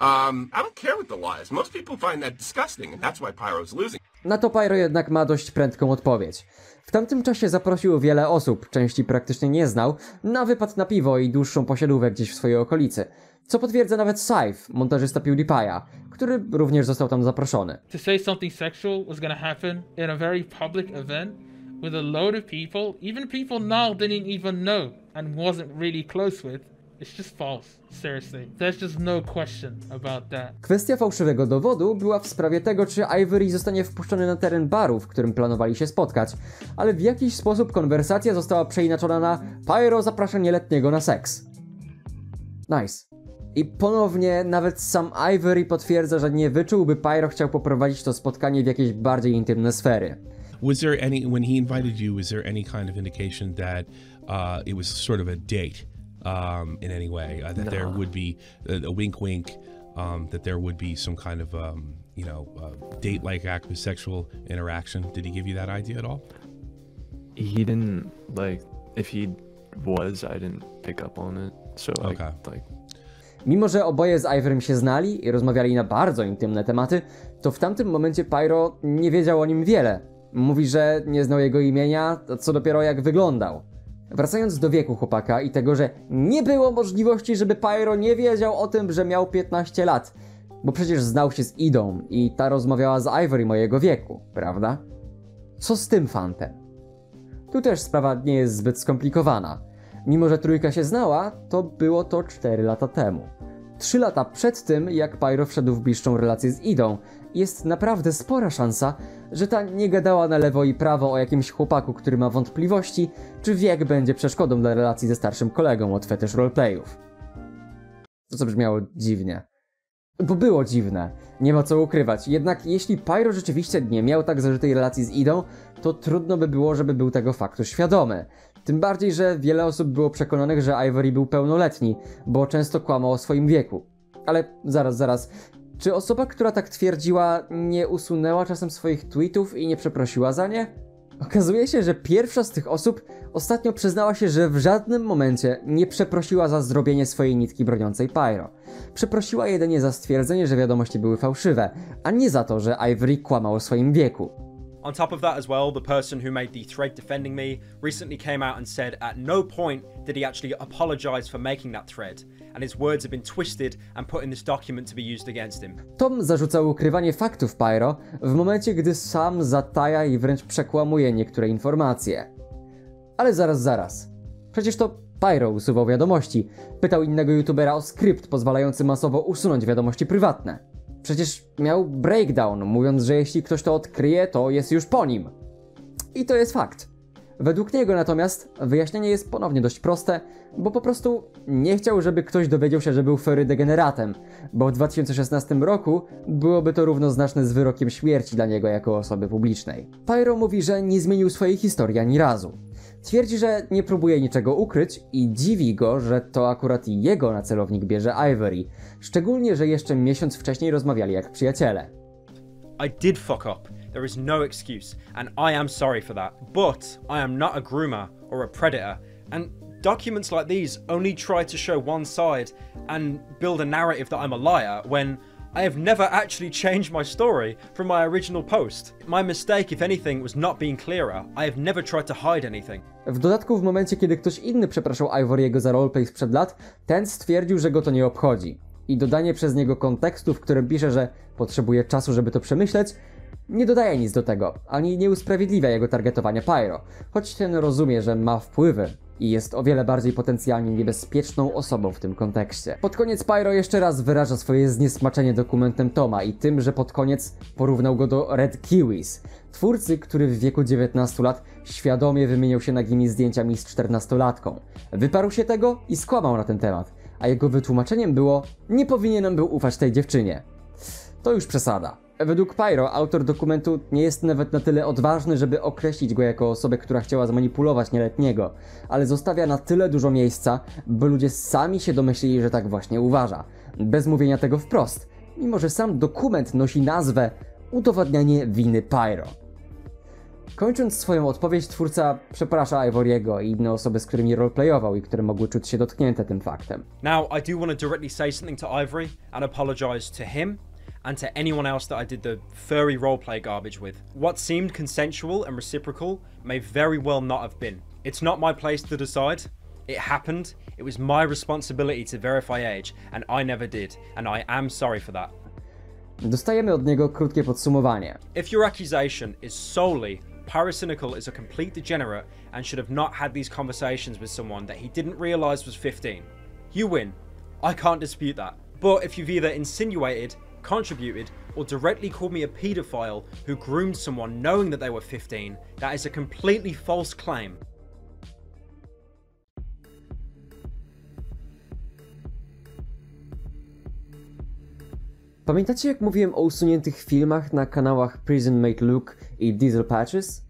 J: Um, I don't care what the law is. Most people find that disgusting, and that's why Pyro's losing.
A: Na to Pyro jednak ma dość prędką odpowiedź. W tamtym czasie zaprosił wiele osób, części praktycznie nie znał, na wypad na piwo i dłuższą posiadówkę gdzieś w swojej okolicy. Co potwierdza nawet Saif, montażysta PewDiePie'a, który również został tam zaproszony.
K: To say something sexual was gonna happen in a very public event with a load of people, even people Niall didn't even know and wasn't really close with, it's just false. Seriously. There's just no question about that.
A: Kwestia fałszywego dowodu była w sprawie tego, czy Ivory zostanie wpuszczony na teren baru, w którym planowali się spotkać, ale w jakiś sposób konwersacja została przeinaczona na Pyro zaprasza nieletniego na seks. Nice. I ponownie nawet sam Ivory potwierdza, że nie wyczułby Pyro chciał poprowadzić to spotkanie w jakieś bardziej intymne sfery.
B: Was there any when he invited you? Was there any kind of indication that uh, it was sort of a date um, in any way? Uh, that there would be a, a wink, wink. Um, that there would be some kind of um, you know uh, date-like act with sexual interaction. Did he give you that idea at all?
C: He didn't like if he was, I didn't pick up on it. So I
B: Okay.
C: like
A: Mimo, że oboje z Ivorym się znali i rozmawiali na bardzo intymne tematy, to w tamtym momencie Pyro nie wiedział o nim wiele. Mówi, że nie znał jego imienia, a co dopiero jak wyglądał. Wracając do wieku chłopaka i tego, że nie było możliwości, żeby Pyro nie wiedział o tym, że miał 15 lat, bo przecież znał się z Idą i ta rozmawiała z Ivory mojego wieku, prawda? Co z tym fantem? Tu też sprawa nie jest zbyt skomplikowana. Mimo, że trójka się znała, to było to 4 lata temu. 3 lata przed tym, jak Pyro wszedł w bliższą relację z Idą, jest naprawdę spora szansa, że ta nie gadała na lewo i prawo o jakimś chłopaku, który ma wątpliwości, czy wiek będzie przeszkodą dla relacji ze starszym kolegą od fetish roleplayów. To co brzmiało dziwnie. Bo było dziwne, nie ma co ukrywać. Jednak jeśli Pyro rzeczywiście nie miał tak zażytej relacji z Idą, to trudno by było, żeby był tego faktu świadomy. Tym bardziej, że wiele osób było przekonanych, że Ivory był pełnoletni, bo często kłamał o swoim wieku. Ale zaraz, zaraz. Czy osoba, która tak twierdziła, nie usunęła czasem swoich tweetów i nie przeprosiła za nie? Okazuje się, że pierwsza z tych osób ostatnio przyznała się, że w żadnym momencie nie przeprosiła za zrobienie swojej nitki broniącej Pyro. Przeprosiła jedynie za stwierdzenie, że wiadomości były fałszywe, a nie za to, że Ivory kłamał o swoim wieku.
I: On top of that as well, the person who made the thread defending me recently came out and said at no point did he actually apologize for making that thread, and his words have been twisted and put in this document to be used against him.
A: Tom zarzucał ukrywanie faktów Pyro w momencie, gdy sam zataja i wręcz przekłamuje niektóre informacje. Ale zaraz, zaraz. Przecież to Pyro usuwał wiadomości. Pytał innego youtubera o skrypt pozwalający masowo usunąć wiadomości prywatne. Przecież miał breakdown, mówiąc, że jeśli ktoś to odkryje, to jest już po nim. I to jest fakt. Według niego natomiast wyjaśnienie jest ponownie dość proste, bo po prostu nie chciał, żeby ktoś dowiedział się, że był furry degeneratem, bo w 2016 roku byłoby to równoznaczne z wyrokiem śmierci dla niego jako osoby publicznej. Pyro mówi, że nie zmienił swojej historii ani razu. Twierdzi, że nie próbuje niczego ukryć i dziwi go, że to akurat jego na celownik bierze Ivory, szczególnie, że jeszcze miesiąc wcześniej rozmawiali jak przyjaciele.
I: I did fuck up. There is no excuse, and I am sorry for that. But I am not a groomer or a predator, and documents like these only try to show one side and build a narrative that I'm a liar when I have never actually changed my story from my original post. My mistake, if anything, was not being clearer. I have never tried to hide anything.
A: W dodatku w momencie, kiedy ktoś inny przepraszał Ivory'ego za roleplay sprzed lat, ten stwierdził, że go to nie obchodzi. I dodanie przez niego kontekstu, w którym pisze, że potrzebuje czasu, żeby to przemyśleć, nie dodaje nic do tego, ani nie usprawiedliwia jego targetowania Pyro, choć ten rozumie, że ma wpływy i jest o wiele bardziej potencjalnie niebezpieczną osobą w tym kontekście. Pod koniec Pyro jeszcze raz wyraża swoje zniesmaczenie dokumentem Toma i tym, że pod koniec porównał go do Red Kiwis, twórcy, który w wieku 19 lat świadomie wymieniał się nagimi zdjęciami z 14-latką. Wyparł się tego i skłamał na ten temat, a jego wytłumaczeniem było nie powinienem był ufać tej dziewczynie. To już przesada. Według Pyro autor dokumentu nie jest nawet na tyle odważny, żeby określić go jako osobę, która chciała zmanipulować nieletniego, ale zostawia na tyle dużo miejsca, by ludzie sami się domyślili, że tak właśnie uważa, bez mówienia tego wprost, mimo że sam dokument nosi nazwę Udowadnianie winy Pyro. Kończąc swoją odpowiedź, twórca przeprasza Ivory'ego i inne osoby, z którymi roleplayował i które mogły czuć się dotknięte tym faktem.
I: Now, I do want to directly say something to Ivory and apologize to him and to anyone else that I did the furry roleplay garbage with. What seemed consensual and reciprocal may very well not have been. It's not my place to decide. It happened. It was my responsibility to verify age, and I never did, and I am sorry for that.
A: Dostajemy od niego krótkie podsumowanie.
I: If your accusation is solely Pyrocynical is a complete degenerate and should have not had these conversations with someone that he didn't realise was 15, you win. I can't dispute that. But if you've either insinuated, contributed, or directly called me a paedophile who groomed someone knowing that they were 15, that is a completely false claim.
A: Pamiętacie jak mówiłem o usuniętych filmach na kanałach Prison Made Luke i Diesel Patches?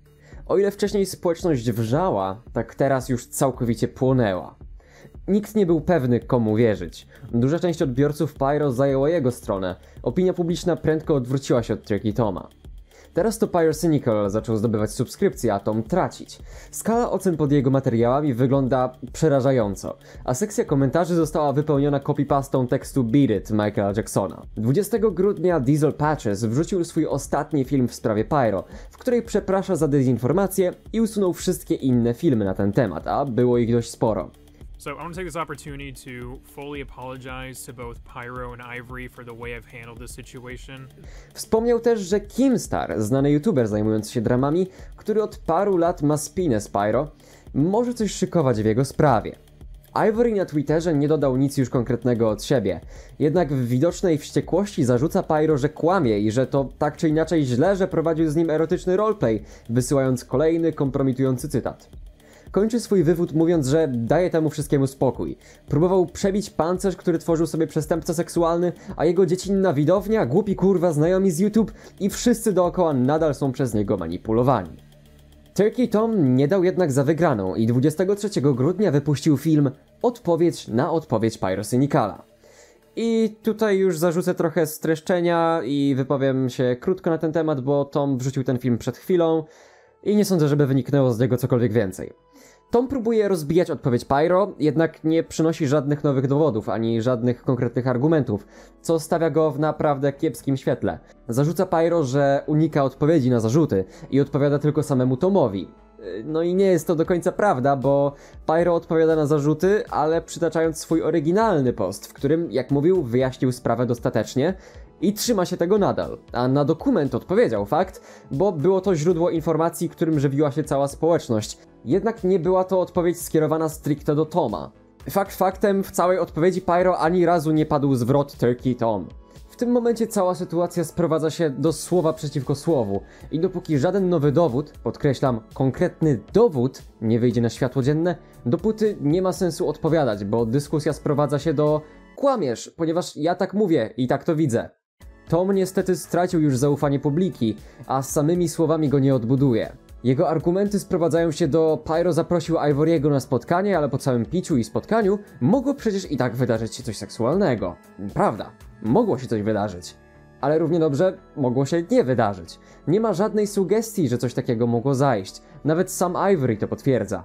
A: O ile wcześniej społeczność wrzała, tak teraz już całkowicie płonęła. Nikt nie był pewny, komu wierzyć. Duża część odbiorców Pyro zajęła jego stronę. Opinia publiczna prędko odwróciła się od Tricky Toma. Teraz to Pyrocynical zaczął zdobywać subskrypcje, a Tom tracić. Skala ocen pod jego materiałami wygląda przerażająco, a sekcja komentarzy została wypełniona copypastą tekstu Beat It Michaela Jacksona. 20 grudnia Diesel Patches wrzucił swój ostatni film w sprawie Pyro, w której przeprasza za dezinformację i usunął wszystkie inne filmy na ten temat, a było ich dość sporo.
D: So I want to take this opportunity to fully apologize to both Pyro and Ivory for the way I've handled this situation.
A: Wspomniał też, że Kimstar, znany youtuber zajmujący się dramami, który od paru lat ma spinę z Pyro, może coś szykować w jego sprawie. Ivory na Twitterze nie dodał nic już konkretnego od siebie, jednak w widocznej wściekłości zarzuca Pyro, że kłamie i że to tak czy inaczej źle, że prowadził z nim erotyczny roleplay, wysyłając kolejny kompromitujący cytat. Kończy swój wywód mówiąc, że daje temu wszystkiemu spokój. Próbował przebić pancerz, który tworzył sobie przestępca seksualny, a jego dziecinna widownia, głupi kurwa, znajomi z YouTube i wszyscy dookoła nadal są przez niego manipulowani. Turkey Tom nie dał jednak za wygraną i 23 grudnia wypuścił film Odpowiedź na odpowiedź Pyrocynicala. I tutaj już zarzucę trochę streszczenia i wypowiem się krótko na ten temat, bo Tom wrzucił ten film przed chwilą i nie sądzę, żeby wyniknęło z niego cokolwiek więcej. Tom próbuje rozbijać odpowiedź Pyro, jednak nie przynosi żadnych nowych dowodów ani żadnych konkretnych argumentów, co stawia go w naprawdę kiepskim świetle. Zarzuca Pyro, że unika odpowiedzi na zarzuty i odpowiada tylko samemu Tomowi. No i nie jest to do końca prawda, bo Pyro odpowiada na zarzuty, ale przytaczając swój oryginalny post, w którym, jak mówił, wyjaśnił sprawę dostatecznie i trzyma się tego nadal. A na dokument odpowiedział fakt, bo było to źródło informacji, którym żywiła się cała społeczność. Jednak nie była to odpowiedź skierowana stricte do Toma. Fakt faktem, w całej odpowiedzi Pyro ani razu nie padł zwrot Turkey Tom. W tym momencie cała sytuacja sprowadza się do słowa przeciwko słowu i dopóki żaden nowy dowód, podkreślam, konkretny dowód nie wyjdzie na światło dzienne, dopóty nie ma sensu odpowiadać, bo dyskusja sprowadza się do kłamiesz, ponieważ ja tak mówię i tak to widzę. Tom niestety stracił już zaufanie publiki, a samymi słowami go nie odbuduje. Jego argumenty sprowadzają się do Pyro zaprosił Ivory'ego na spotkanie, ale po całym piciu i spotkaniu mogło przecież i tak wydarzyć się coś seksualnego. Prawda, mogło się coś wydarzyć. Ale równie dobrze mogło się nie wydarzyć. Nie ma żadnej sugestii, że coś takiego mogło zajść. Nawet sam Ivory to potwierdza.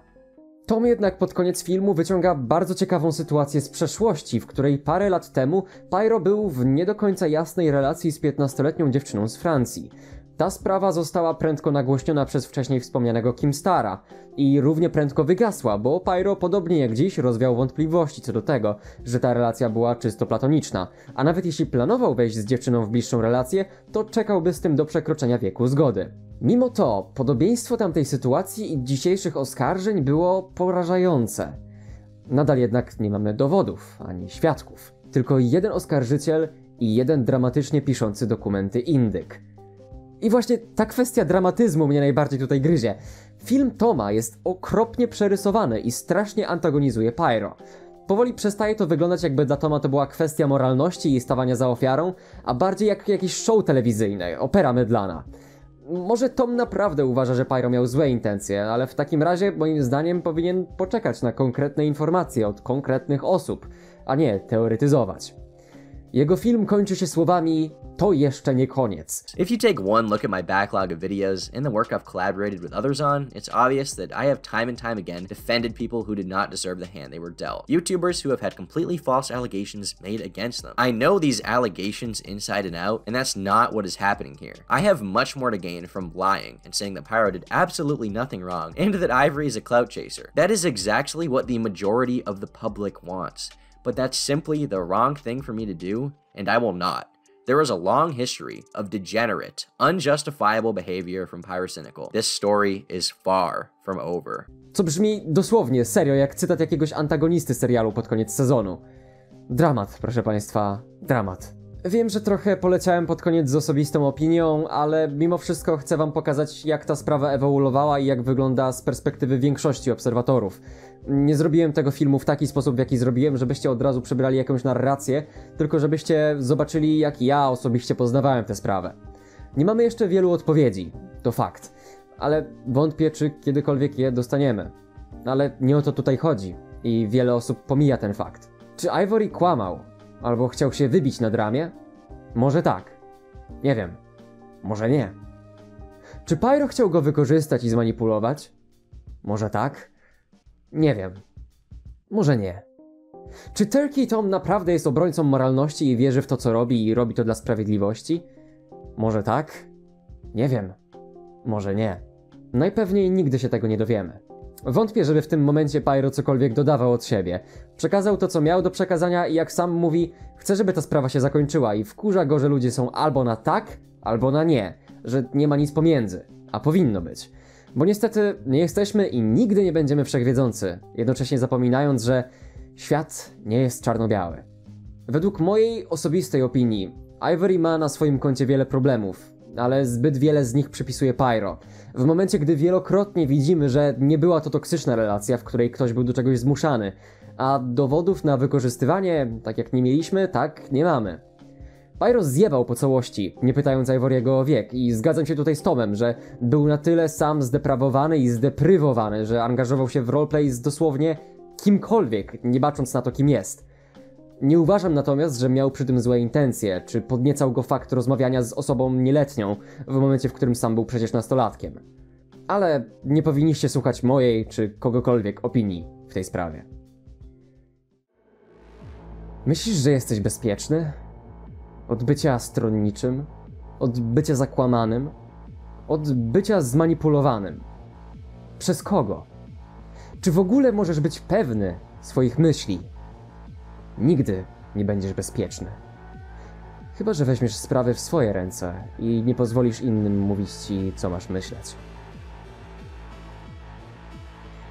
A: Tom jednak pod koniec filmu wyciąga bardzo ciekawą sytuację z przeszłości, w której parę lat temu Pyro był w nie do końca jasnej relacji z 15-letnią dziewczyną z Francji. Ta sprawa została prędko nagłośniona przez wcześniej wspomnianego Kim Stara i równie prędko wygasła, bo Pyro podobnie jak dziś rozwiał wątpliwości co do tego, że ta relacja była czysto platoniczna, a nawet jeśli planował wejść z dziewczyną w bliższą relację, to czekałby z tym do przekroczenia wieku zgody. Mimo to, podobieństwo tamtej sytuacji i dzisiejszych oskarżeń było porażające. Nadal jednak nie mamy dowodów ani świadków, tylko jeden oskarżyciel i jeden dramatycznie piszący dokumenty indyk. I właśnie ta kwestia dramatyzmu mnie najbardziej tutaj gryzie. Film Toma jest okropnie przerysowany i strasznie antagonizuje Pyro. Powoli przestaje to wyglądać jakby dla Toma to była kwestia moralności i stawania za ofiarą, a bardziej jak jakiś show telewizyjny, opera mydlana. Może Tom naprawdę uważa, że Pyro miał złe intencje, ale w takim razie moim zdaniem powinien poczekać na konkretne informacje od konkretnych osób, a nie teoretyzować. Jego film kończy się słowami to jeszcze nie koniec.
H: If you take one look at my backlog of videos and the work I've collaborated with others on, it's obvious that I have time and time again defended people who did not deserve the hand they were dealt. YouTubers who have had completely false allegations made against them. I know these allegations inside and out, and that's not what is happening here. I have much more to gain from lying and saying that Pyro did absolutely nothing wrong and that Ivory is a clout chaser. That is exactly what the majority of the public wants. But that's simply the wrong thing for me to do, and I will not. There is a long history of degenerate, unjustifiable behavior from Pyrocynical. This story is far from over.
A: Co brzmi dosłownie, serio, jak cytat jakiegoś antagonisty serialu pod koniec sezonu. Dramat, proszę państwa, dramat. Wiem, że trochę poleciałem pod koniec z osobistą opinią, ale mimo wszystko chcę wam pokazać, jak ta sprawa ewoluowała i jak wygląda z perspektywy większości obserwatorów. Nie zrobiłem tego filmu w taki sposób, w jaki zrobiłem, żebyście od razu przybrali jakąś narrację, tylko żebyście zobaczyli, jak ja osobiście poznawałem tę sprawę. Nie mamy jeszcze wielu odpowiedzi, to fakt, ale wątpię, czy kiedykolwiek je dostaniemy. Ale nie o to tutaj chodzi i wiele osób pomija ten fakt. Czy Ivory kłamał? Albo chciał się wybić na dramie? Może tak. Nie wiem. Może nie. Czy Pyro chciał go wykorzystać i zmanipulować? Może tak? Nie wiem. Może nie. Czy Turkey Tom naprawdę jest obrońcą moralności i wierzy w to, co robi i robi to dla sprawiedliwości? Może tak? Nie wiem. Może nie. Najpewniej nigdy się tego nie dowiemy. Wątpię, żeby w tym momencie Pyro cokolwiek dodawał od siebie. Przekazał to, co miał do przekazania i jak sam mówi, chce, żeby ta sprawa się zakończyła i wkurza go, że ludzie są albo na tak, albo na nie, że nie ma nic pomiędzy, a powinno być. Bo niestety nie jesteśmy i nigdy nie będziemy wszechwiedzący, jednocześnie zapominając, że świat nie jest czarno-biały. Według mojej osobistej opinii, Ivory ma na swoim koncie wiele problemów, ale zbyt wiele z nich przypisuje Pyro. W momencie, gdy wielokrotnie widzimy, że nie była to toksyczna relacja, w której ktoś był do czegoś zmuszany, a dowodów na wykorzystywanie, tak jak nie mieliśmy, tak nie mamy. Pyro zjebał po całości, nie pytając Ivory'ego o wiek i zgadzam się tutaj z Tomem, że był na tyle sam zdeprawowany i zdeprywowany, że angażował się w roleplay z dosłownie kimkolwiek, nie bacząc na to kim jest. Nie uważam natomiast, że miał przy tym złe intencje, czy podniecał go fakt rozmawiania z osobą nieletnią, w momencie, w którym sam był przecież nastolatkiem. Ale nie powinniście słuchać mojej czy kogokolwiek opinii w tej sprawie. Myślisz, że jesteś bezpieczny? Od bycia stronniczym? Od bycia zakłamanym? Od bycia zmanipulowanym? Przez kogo? Czy w ogóle możesz być pewny swoich myśli? Nigdy nie będziesz bezpieczny. Chyba, że weźmiesz sprawy w swoje ręce i nie pozwolisz innym mówić ci, co masz myśleć.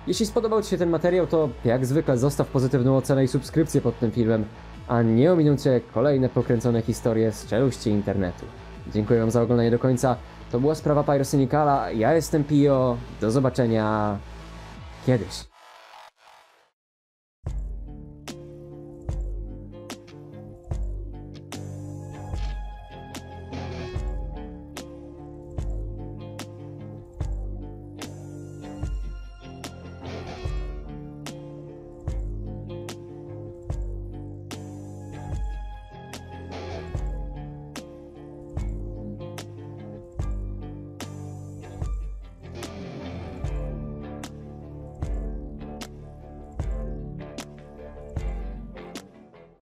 A: Jeśli spodobał Ci się ten materiał, to jak zwykle zostaw pozytywną ocenę i subskrypcję pod tym filmem, a nie ominą Cię kolejne pokręcone historie z czeluści internetu. Dziękuję Wam za oglądanie do końca. To była sprawa Pyrosynicala. Ja jestem Pio. Do zobaczenia kiedyś.